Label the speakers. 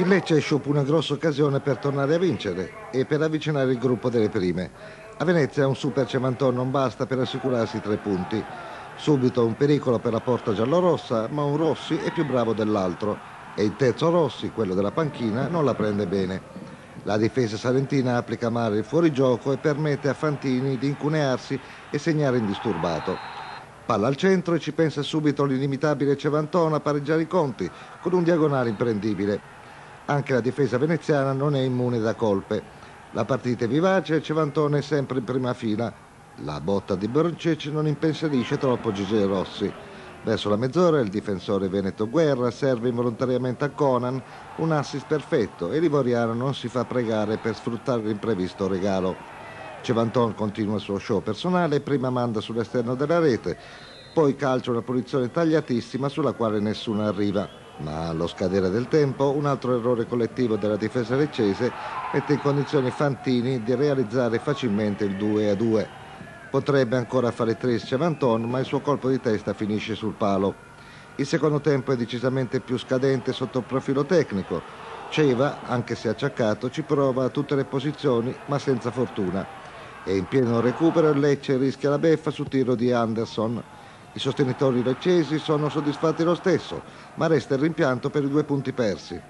Speaker 1: Il Lecce sciupa una grossa occasione per tornare a vincere e per avvicinare il gruppo delle prime. A Venezia un super Cevanton non basta per assicurarsi tre punti. Subito un pericolo per la porta giallorossa, ma un Rossi è più bravo dell'altro e il terzo Rossi, quello della panchina, non la prende bene. La difesa salentina applica male il fuorigioco e permette a Fantini di incunearsi e segnare indisturbato. Palla al centro e ci pensa subito l'inimitabile Cevanton a pareggiare i conti con un diagonale imprendibile. Anche la difesa veneziana non è immune da colpe. La partita è vivace e Cevantone è sempre in prima fila. La botta di Borcic non impensierisce troppo Gigi Rossi. Verso la mezz'ora il difensore Veneto Guerra serve involontariamente a Conan un assist perfetto e l'Ivoriano non si fa pregare per sfruttare l'imprevisto regalo. Cevanton continua il suo show personale prima manda sull'esterno della rete, poi calcia una punizione tagliatissima sulla quale nessuno arriva ma allo scadere del tempo un altro errore collettivo della difesa leccese mette in condizione Fantini di realizzare facilmente il 2 a 2. Potrebbe ancora fare tris Cevanton, ma il suo colpo di testa finisce sul palo. Il secondo tempo è decisamente più scadente sotto il profilo tecnico. Ceva, anche se acciaccato, ci prova a tutte le posizioni, ma senza fortuna. E in pieno recupero il Lecce rischia la beffa su tiro di Anderson i sostenitori leccesi sono soddisfatti lo stesso, ma resta il rimpianto per i due punti persi.